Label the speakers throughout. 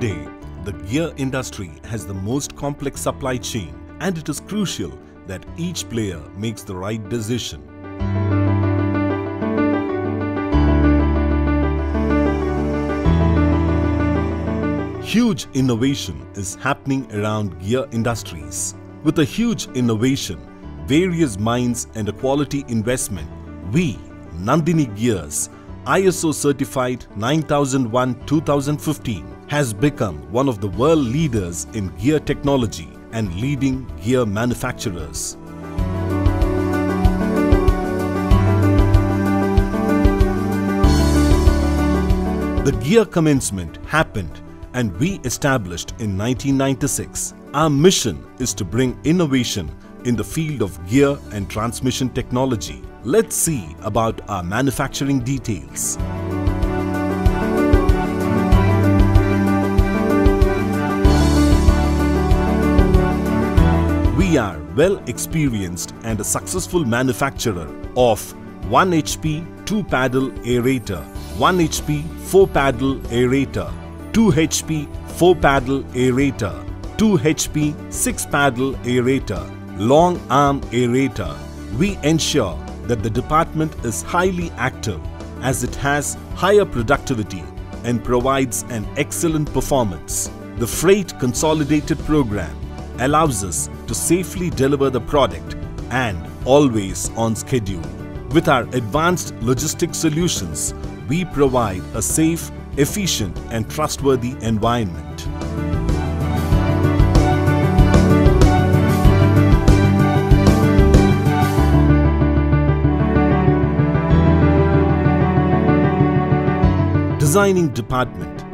Speaker 1: Today, the gear industry has the most complex supply chain and it is crucial that each player makes the right decision. Huge innovation is happening around gear industries. With a huge innovation, various minds and a quality investment, we, Nandini Gears, ISO certified 9001-2015 has become one of the world leaders in gear technology and leading gear manufacturers. The gear commencement happened and we established in 1996. Our mission is to bring innovation in the field of gear and transmission technology. Let's see about our manufacturing details. We are well experienced and a successful manufacturer of 1 HP 2 paddle aerator, 1 HP 4 paddle aerator, 2 HP 4 paddle aerator, 2 HP 6 paddle aerator, long arm aerator. We ensure that the department is highly active as it has higher productivity and provides an excellent performance. The Freight Consolidated Program allows us to safely deliver the product and always on schedule. With our advanced logistic solutions, we provide a safe, efficient and trustworthy environment. Designing Department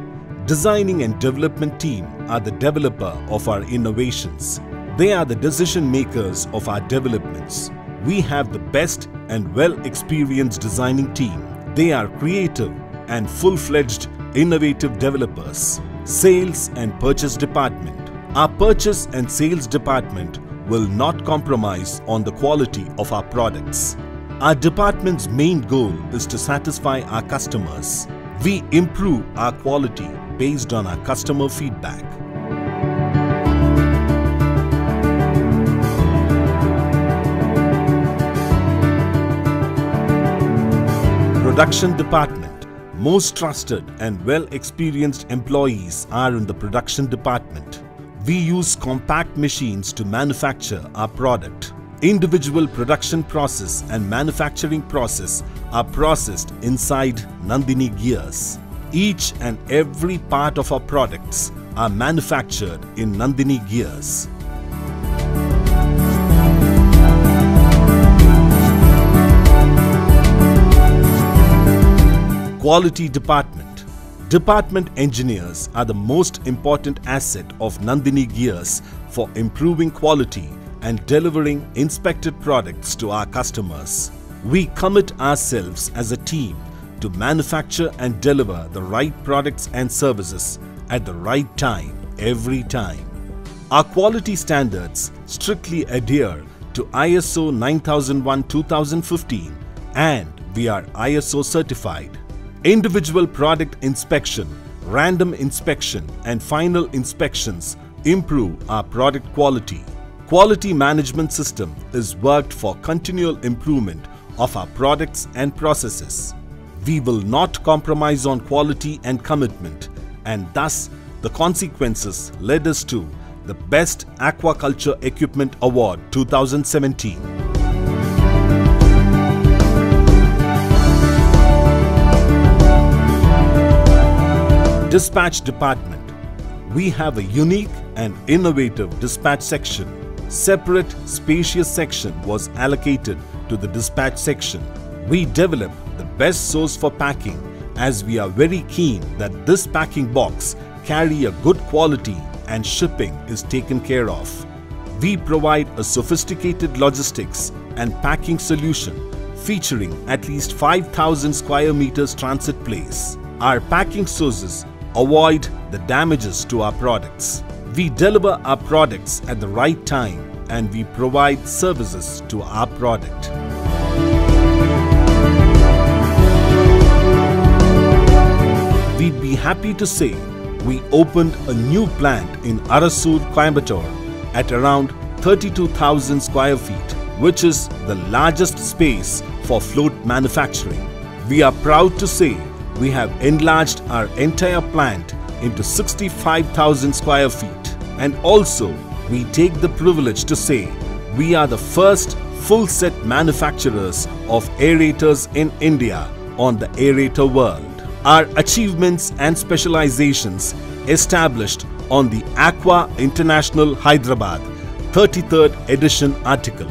Speaker 1: Designing and development team are the developer of our innovations. They are the decision makers of our developments. We have the best and well-experienced designing team. They are creative and full-fledged innovative developers. Sales and Purchase Department Our Purchase and Sales Department will not compromise on the quality of our products. Our department's main goal is to satisfy our customers. We improve our quality based on our customer feedback. Production Department Most trusted and well-experienced employees are in the production department. We use compact machines to manufacture our product. Individual production process and manufacturing process are processed inside Nandini Gears. Each and every part of our products are manufactured in Nandini Gears. Quality Department Department engineers are the most important asset of Nandini Gears for improving quality and delivering inspected products to our customers. We commit ourselves as a team to manufacture and deliver the right products and services at the right time every time. Our quality standards strictly adhere to ISO 9001-2015 and we are ISO certified. Individual product inspection, random inspection and final inspections improve our product quality. Quality management system is worked for continual improvement of our products and processes. We will not compromise on quality and commitment and thus the consequences led us to the Best Aquaculture Equipment Award 2017. Dispatch Department We have a unique and innovative dispatch section. Separate spacious section was allocated to the dispatch section. We develop the best source for packing as we are very keen that this packing box carry a good quality and shipping is taken care of. We provide a sophisticated logistics and packing solution featuring at least 5000 square meters transit place. Our packing sources avoid the damages to our products. We deliver our products at the right time and we provide services to our product. We'd be happy to say we opened a new plant in Arasur, Coimbatore at around 32,000 square feet, which is the largest space for float manufacturing. We are proud to say we have enlarged our entire plant into 65,000 square feet. And also, we take the privilege to say we are the first full set manufacturers of aerators in India on the aerator world. Our achievements and specializations established on the Aqua International Hyderabad 33rd edition article.